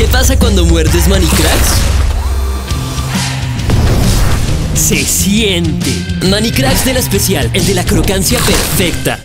¿Qué pasa cuando muerdes Manicracks? Se siente. Manicracks de la especial, el de la crocancia perfecta.